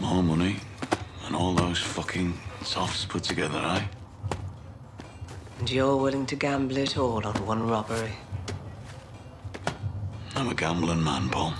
more money, and all those fucking softs put together, eh? And you're willing to gamble it all on one robbery? I'm a gambling man, Pol.